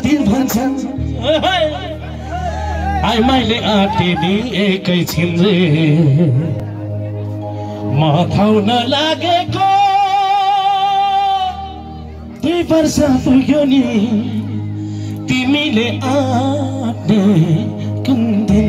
दिन भन्छन्। आइ मैले आँटिनी एकैछिन रे म थाउन लागेको दुई वर्ष पुग्यो नि। तिमीले आँट्ने कुन दिन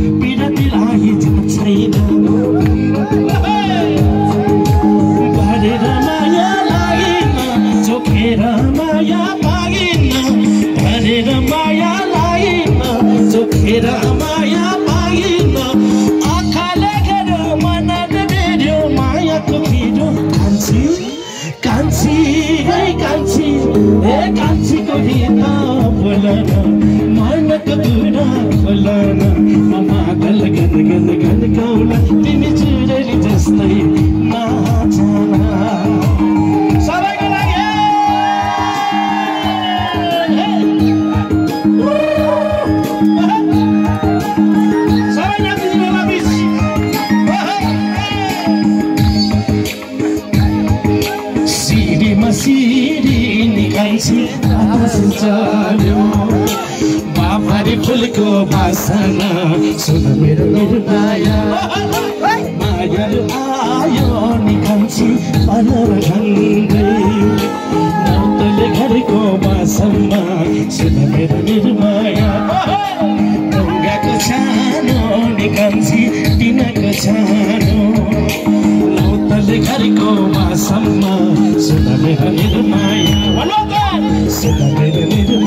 कान्छीको गीत बोलन मानको बुढा बोलन मादल गन गन गन कौला तिमी चुरेली जस्तै बासना सुन मेरो माया मायाहरू आयो निकाल्छु पलर झन्डै नौतले घरको बासमा सुन मेरो मेरो माया ढुङ्गाको छानो निकाल्छु तिनको छानो। लौतले घरको मासम्म सुन मेरो निर्माया सुन मेरो निर्माया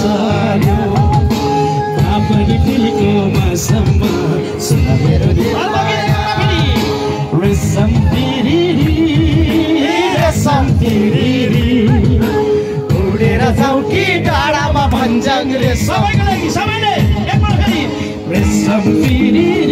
चल्यो बाबरी फुलको मासम्म सुन मेरो रेशम तिरिरी रेशम तिरिरी उडेर जाउँ कि डाँडामा भन्ज्याङ रे सबैको लागि सबैले एकपल्ट फेरि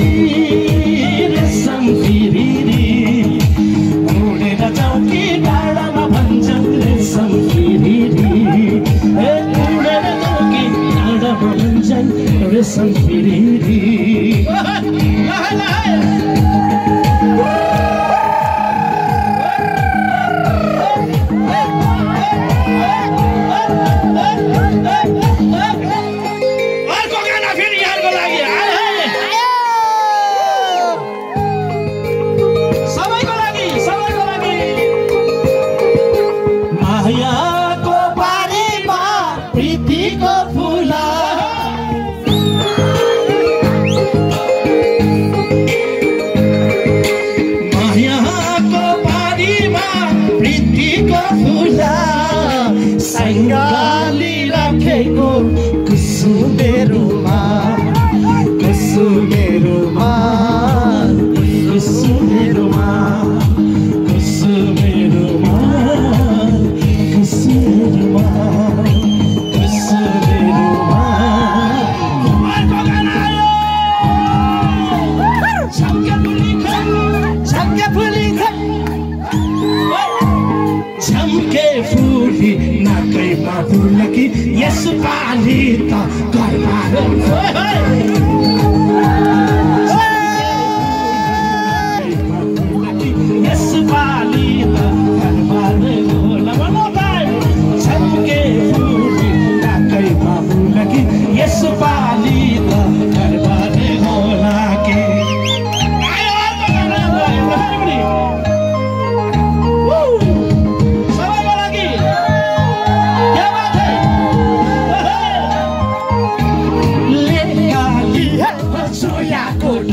Vai, Anitta, vai, Marão, vai, vai.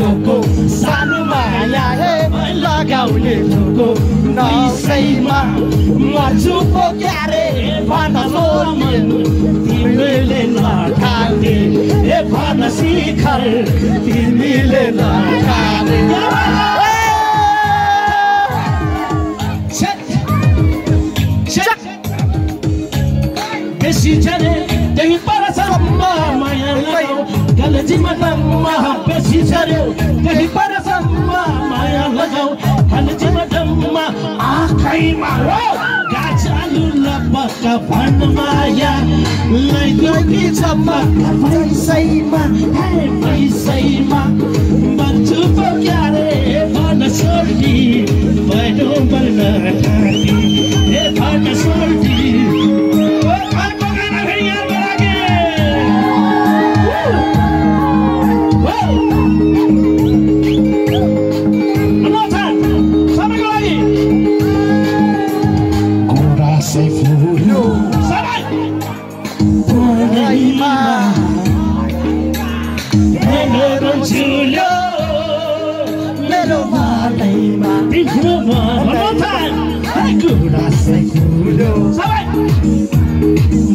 टोको सानो माया हे लगाउने टोको नसैमा मर्छु पो क्यारे तिमीले नखाने ए भन शिखर तिमीले नखाने आँखैमा हो गाछालु लपक भन माया लैगोकी चम्मक पैसैमा हे पैसैमा बन्छु पो क्यारे भन छोडी बैठो बन्न ठाकी हे भन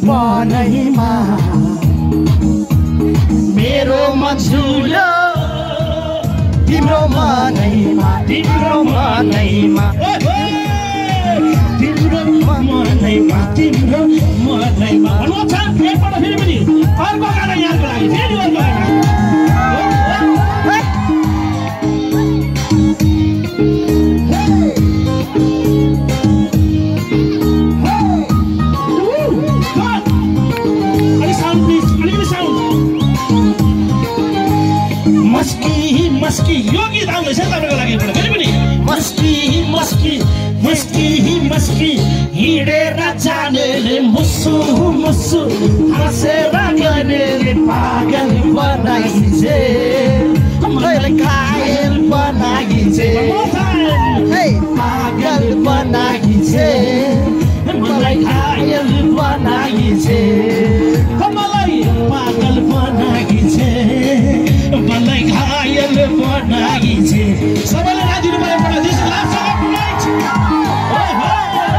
मनैमा मेरो मझुल्यो तिम्रो मनैमा तिम्रो मनैमा तिम्रो मनैमा तिम्रो मनैमा अर्को गाना यहाँको लागि फेरि अर्को गाना मस्की मस्की यो गीत आउँदैछ तपाईँको लागि एउटा फेरि पनि मस्की मस्की मस्की मस्की. हिँडेर जानेले मुसु मुसु हाँसेर गर्नेले पागल बनाइछे मैले घायल पागल मलाई घायल vai, vai!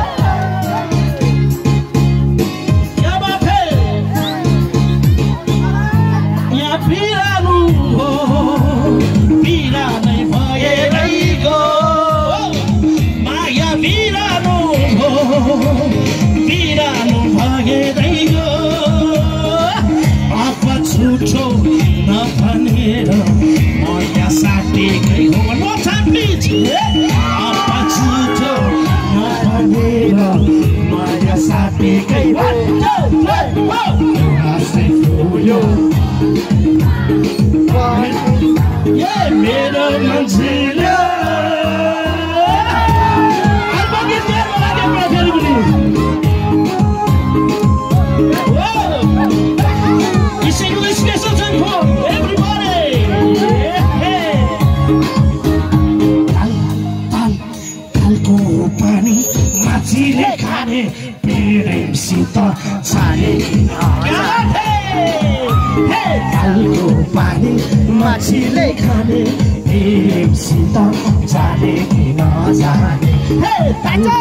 तालको पानी माछीले खाने प्रेमसित छाने तालको पानी माछीले खाने प्रेमसित जाने नजाने। हे तालको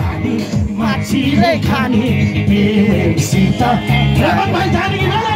पानी माछीले खाने प्रेमसित जाने।